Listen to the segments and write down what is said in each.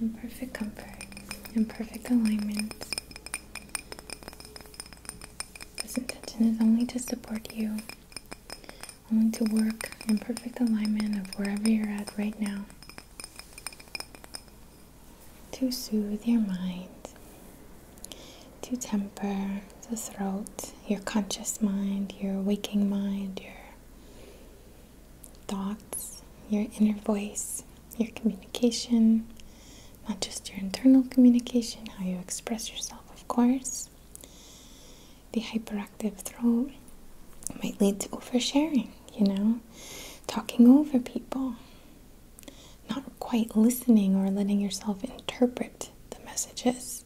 in perfect comfort, in perfect alignment, this intention is only to support you, only to work in perfect alignment of wherever you're at right now, to soothe your mind, to temper the throat, your conscious mind, your waking mind, your thoughts, your inner voice, your communication, not just your internal communication, how you express yourself, of course. The hyperactive throat might lead to oversharing, you know, talking over people, not quite listening or letting yourself interpret the messages.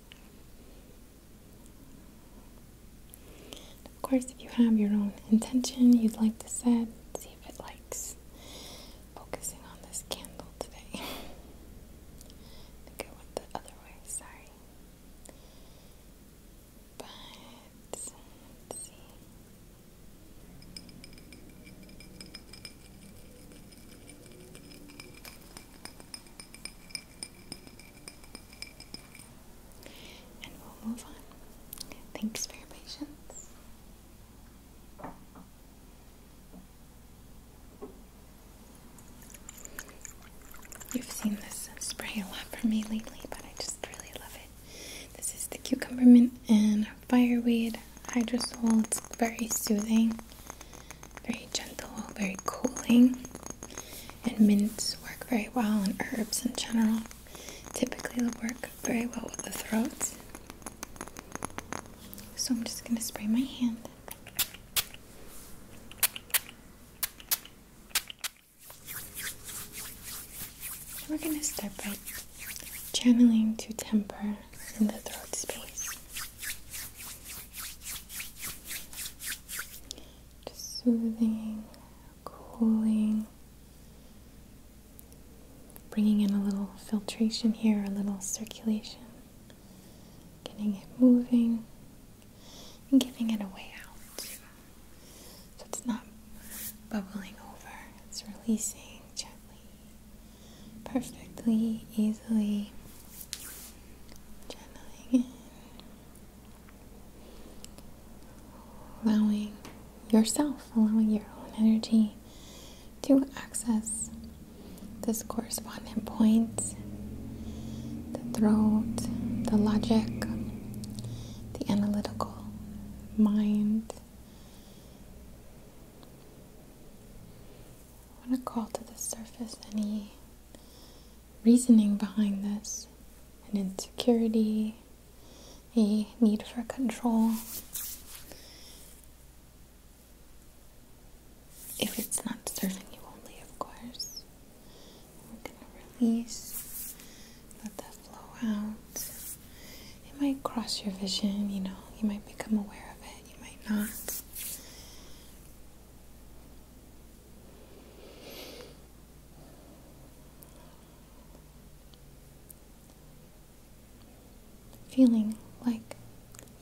Of course, if you have your own intention you'd like to set, see if it likes focusing on this candle today. I think I went the other way, sorry. But let's see. And we'll move on. Thanks for your patience. You've seen this spray a lot from me lately, but I just really love it. This is the cucumber mint and fireweed hydrosol. It's very soothing, very gentle, very cooling. And mints work very well, and herbs in general typically work very well with the throat. So I'm just going to spray my hand. We're going to start by channeling to temper in the throat space. Just soothing, cooling, bringing in a little filtration here, a little circulation, getting it moving and giving it a way out. So it's not bubbling over, it's releasing perfectly, easily, channeling in, allowing yourself, allowing your own energy to access this correspondent point, the throat, the logic, the analytical mind. I want to call to the surface any reasoning behind this an insecurity, a need for control. If it's not serving you only, of course. We're going to release, let that flow out. It might cross your vision, you know, you might become aware of it, you might not. Feeling like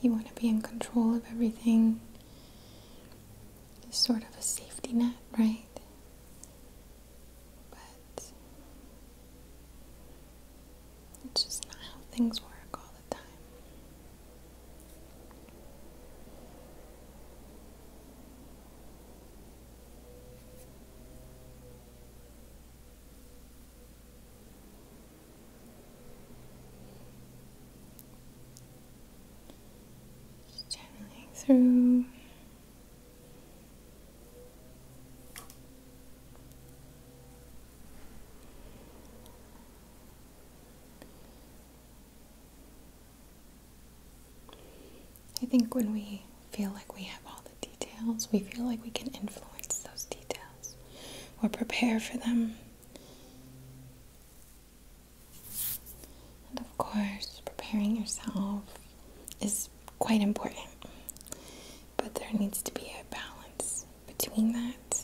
you want to be in control of everything is sort of a safety net, right? But it's just not how things work all the time. Just I think when we feel like we have all the details, we feel like we can influence those details or prepare for them. And of course, preparing yourself is quite important, there needs to be a balance between that.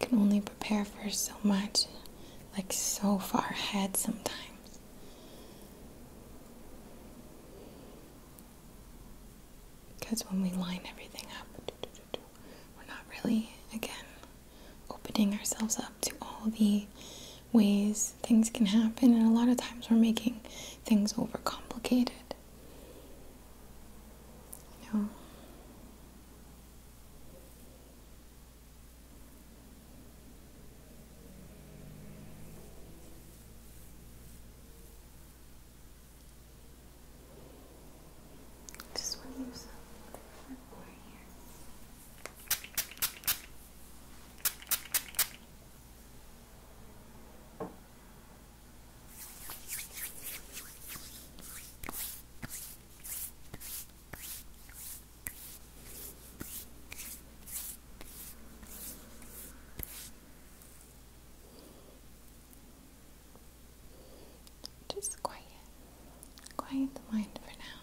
You can only prepare for so much, like so far ahead sometimes. Because when we line everything up, we're not really, again, opening ourselves up to all the ways things can happen, and a lot of times we're making things overcomplicated. You know? Just quiet. Quiet the mind for now.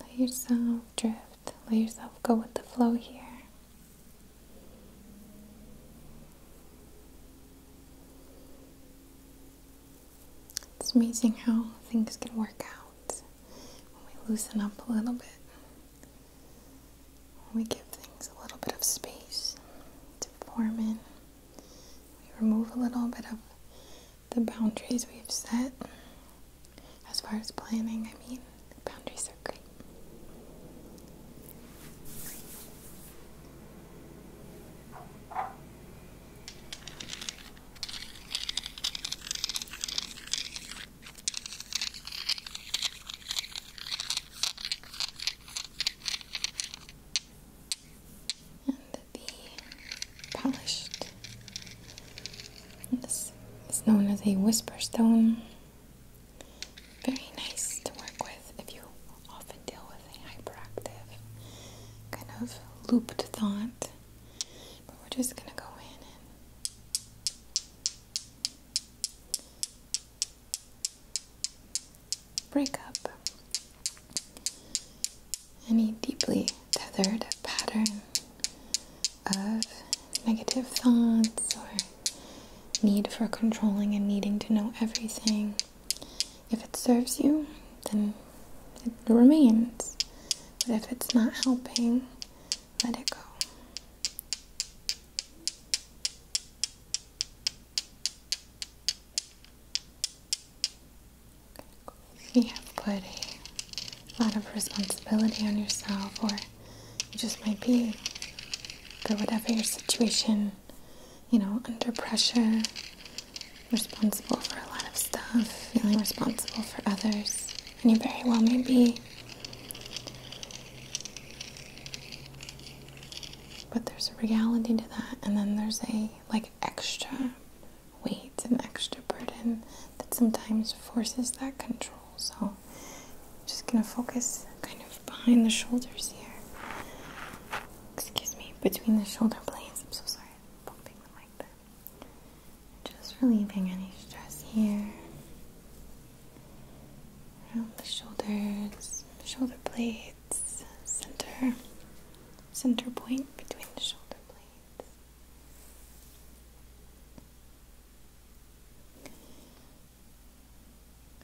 Let yourself drift. Let yourself go with the flow here. It's amazing how things can work out when we loosen up a little bit. When we give things a little bit of space to form in. We remove a little bit of the boundaries we've set. As far as planning, I mean, boundaries are great. And the polished. This known as a whisper stone. Very nice to work with if you often deal with a hyperactive kind of looped thought. But we're just gonna go in and break up any deeply tethered pattern of negative thoughts or need for controlling and needing to know everything. If it serves you, then it remains. But if it's not helping, let it go. You have put a lot of responsibility on yourself, or you just might be, for whatever your situation, you know, under pressure, responsible for a lot of stuff, feeling responsible for others, and you very well may be. But there's a reality to that, and then there's a like extra weight and extra burden that sometimes forces that control. So I'm just gonna focus kind of behind the shoulders here. Excuse me, between the shoulder blades. I'm so sorry, I'm bumping the mic there. Just relieving any stress here. Around the shoulders, shoulder blades, center, center point between the shoulder blades.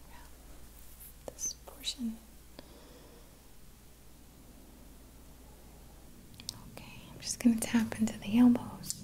Around this portion. Okay, I'm just going to tap into the elbows.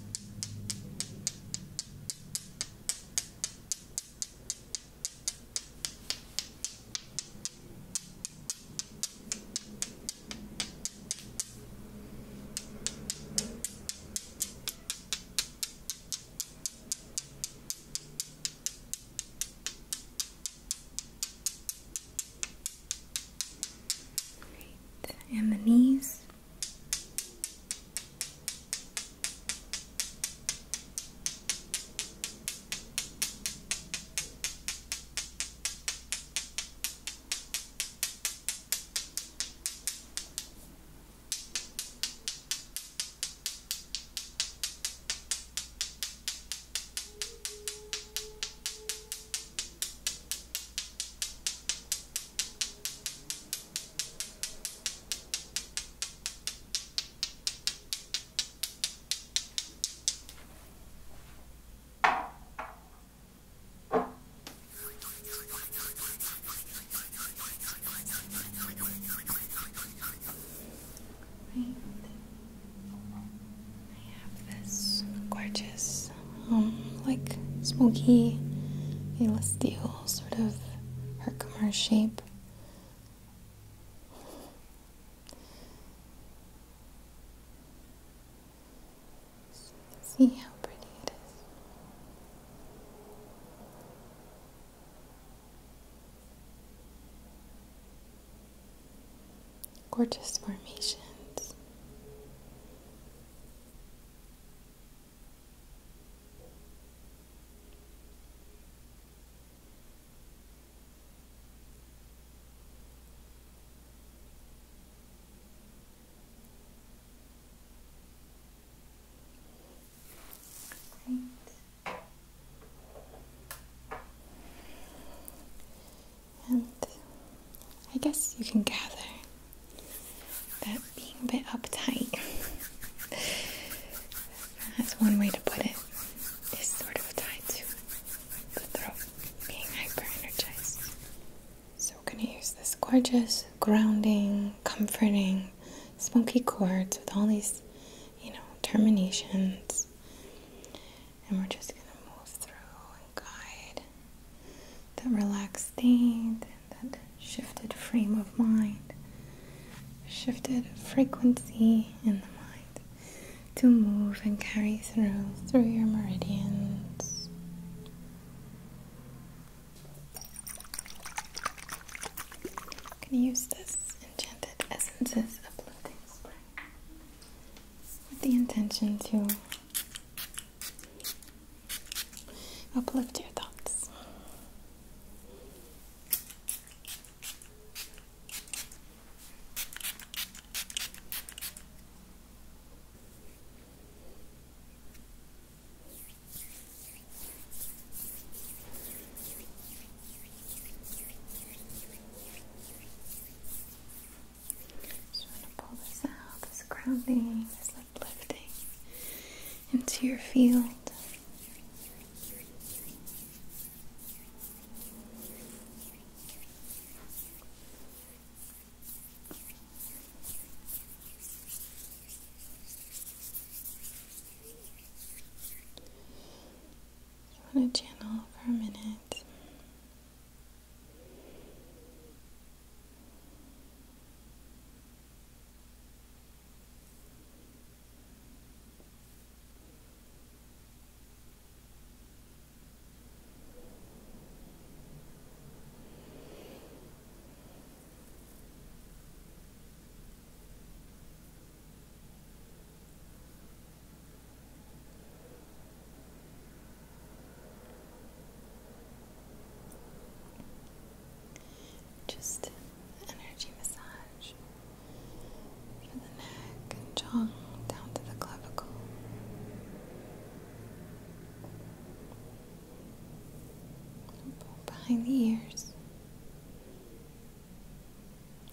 Um, smoky, stainless steel sort of Herkimer shape. See how pretty it is. Gorgeous formations. And I guess you can gather that being a bit uptight, that's one way to put it, is sort of tied to the throat being hyper energized. So we're to use this gorgeous, grounding, comforting, smoky quartz with all these, you know, terminations. And we're just to move through and guide that relaxed state, and that shifted frame of mind, shifted frequency in the mind to move and carry through through your meridians. I'm going to use this enchanted essences uplifting spray with the intention to uplift your thoughts. Just want to pull this this grounding, this uplifting into your field. I want to channel for a minute. Just energy massage for the jaw down to the clavicle. Behind the ears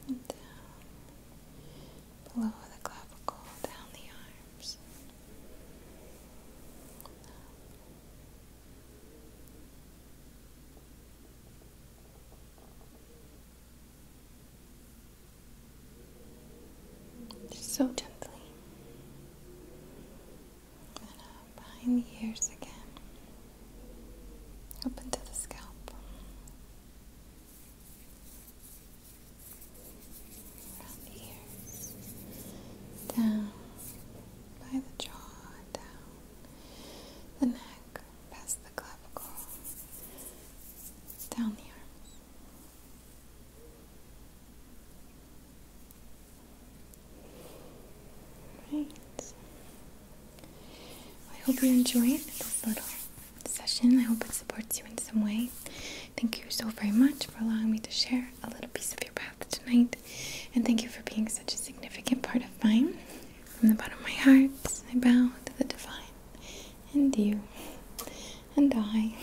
down below the clavicle, down the arms. So gently. And behind the ears again. Up into the scalp. Around the ears. Down by the jaw, down the neck, past the clavicle, down the arms. Right hope you enjoyed this little session. I hope it supports you in some way. Thank you so very much for allowing me to share a little piece of your path tonight. And thank you for being such a significant part of mine. From the bottom of my heart, I bow to the divine and you and I.